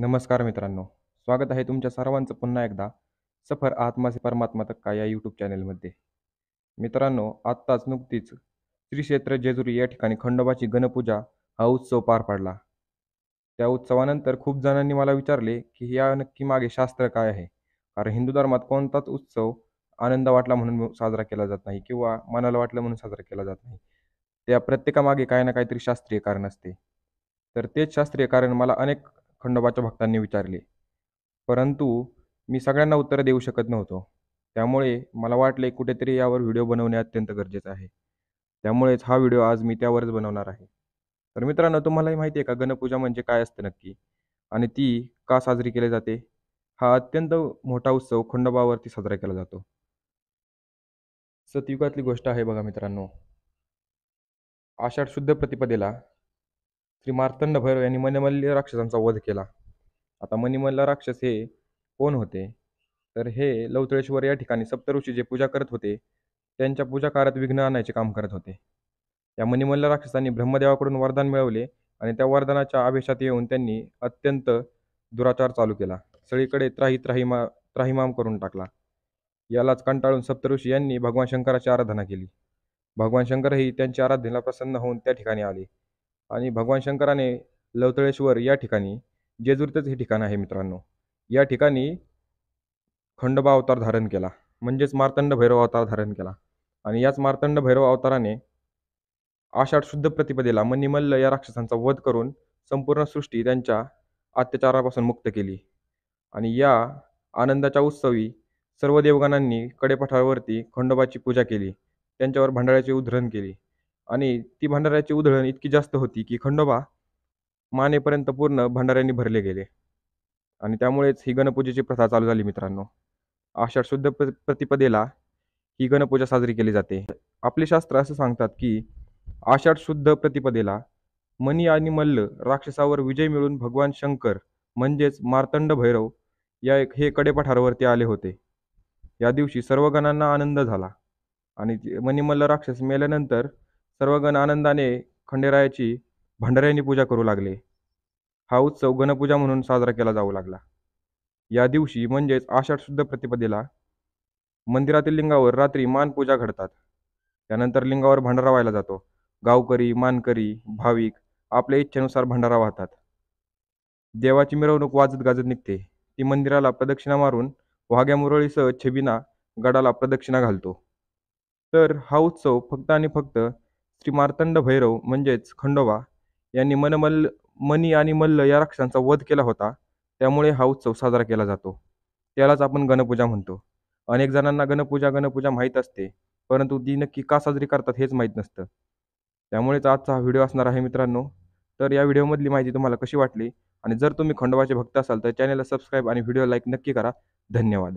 नमस्कार मित्रांनो. स्वागत आहे तुमच्या सर्वांचं पुन्हा एकदा सफर आत्मा से परमात्मा तक्का या यूट्यूब चॅनेलमध्ये मित्रांनो आत्ताच नुकतीच श्री क्षेत्र जेजुरी या ठिकाणी खंडोबाची गणपूजा हा उत्सव पार पडला. त्या उत्सवानंतर खूप जणांनी मला विचारले की या नक्की मागे शास्त्र काय आहे? कारण हिंदू धर्मात कोणताच उत्सव आनंद वाटला म्हणून साजरा केला जात नाही किंवा मनाला वाटलं म्हणून साजरा केला जात नाही. त्या प्रत्येकामागे काही ना काहीतरी शास्त्रीय कारण असते. तर तेच शास्त्रीय कारण मला अनेक खंडोबाच्या भक्तांनी विचारले. परंतु मी सगळ्यांना उत्तरं देऊ शकत नव्हतो. त्यामुळे मला वाटले कुठेतरी यावर व्हिडिओ बनवणे अत्यंत गरजेचं आहे. त्यामुळेच हा व्हिडिओ आज मी त्यावरच बनवणार आहे. तर मित्रांनो तुम्हालाही माहिती आहे का? गणपूजा म्हणजे काय असतं नक्की? आणि ती का साजरी केली जाते? हा अत्यंत मोठा उत्सव खंडोबावरती साजरा केला जातो. सतयुगातली गोष्ट आहे बघा मित्रांनो. आषाढ शुद्ध प्रतिपदेला श्री मार्तंड भैरव यांनी मणिमल्ल राक्षसांचा वध केला. आता मणिमल्ल राक्षस हे कोण होते? तर हे लवतळेश्वर या ठिकाणी सप्तऋषी जे पूजा करत होते त्यांच्या पूजा कार्यात विघ्न आणायचे काम करत होते. या मणिमल्ल राक्षसांनी ब्रह्मदेवाकडून वरदान मिळवले आणि त्या वरदानाच्या आवेशात येऊन त्यांनी अत्यंत दुराचार चालू केला. सगळीकडे त्राही त्राहीमा त्राहिमाम करून टाकला. यालाच कंटाळून सप्तऋषी यांनी भगवान शंकराची आराधना केली. भगवान शंकरही त्यांच्या आराधनेला प्रसन्न होऊन त्या ठिकाणी आले. आणि भगवान शंकराने लवतळेश्वर या ठिकाणी जेजुरीतच हे ठिकाण आहे मित्रांनो. या ठिकाणी खंडोबा अवतार धारण केला. म्हणजेच मार्तंड भैरव अवतार धारण केला. आणि याच मार्तंड भैरव अवताराने आषाढ शुद्ध प्रतिपदेला मनिमल्ल या राक्षसांचा वध करून संपूर्ण सृष्टी त्यांच्या अत्याचारापासून मुक्त केली. आणि या आनंदाच्या उत्सवी सर्व देवगणांनी कडेपठारावरती खंडोबाची पूजा केली. त्यांच्यावर भांडाऱ्याची उद्धरण केली. आणि ती भंडाऱ्याची उधळण इतकी जास्त होती की खंडोबा मानेपर्यंत पूर्ण भंडाऱ्यांनी भरले गेले. आणि त्यामुळेच ही गणपूजेची प्रथा चालू झाली मित्रांनो. आषाढ शुद्ध प्र प्रतिपदेला ही गणपूजा साजरी केली जाते. आपले शास्त्र असं सांगतात की आषाढ शुद्ध प्रतिपदेला मनी आणि मल्ल राक्षसावर विजय मिळून भगवान शंकर म्हणजेच मार्तंड भैरव या एक हे कडेपठारावरती आले होते. या दिवशी सर्व गणांना आनंद झाला आणि मणिमल्ल राक्षस मेल्यानंतर सर्वगण आनंदाने खंडेरायाची भंडाऱ्यांनी पूजा करू लागले. हा उत्सव गणपूजा म्हणून साजरा केला जाऊ लागला. या दिवशी म्हणजेच आषाढ शुद्ध प्रतिपदेला मंदिरातील लिंगावर रात्री मानपूजा घडतात. त्यानंतर लिंगावर भंडारा व्हायला जातो. गावकरी मानकरी भाविक आपल्या इच्छेनुसार भंडारा वाहतात. देवाची मिरवणूक वाजत गाजत निघते. ती मंदिराला प्रदक्षिणा मारून वाघ्या मुरळीसह छबिना गडाला प्रदक्षिणा घालतो. तर हा उत्सव फक्त आणि फक्त श्री मार्तंड भैरव म्हणजेच खंडोबा यांनी मनमल्ल मनी आणि मल्ल या राक्षसांचा वध केला होता. त्यामुळे हा उत्सव साजरा केला जातो. त्यालाच आपण गणपूजा म्हणतो. अनेक जणांना गणपूजा गणपूजा माहीत असते परंतु ती नक्की का साजरी करतात हेच माहीत नसतं. त्यामुळेच आजचा हा व्हिडिओ असणार आहे मित्रांनो. तर या व्हिडिओमधली माहिती तुम्हाला कशी वाटली? आणि जर तुम्ही खंडोबाचे भक्त असाल तर चॅनलला सबस्क्राईब आणि व्हिडिओ लाईक नक्की करा. धन्यवाद.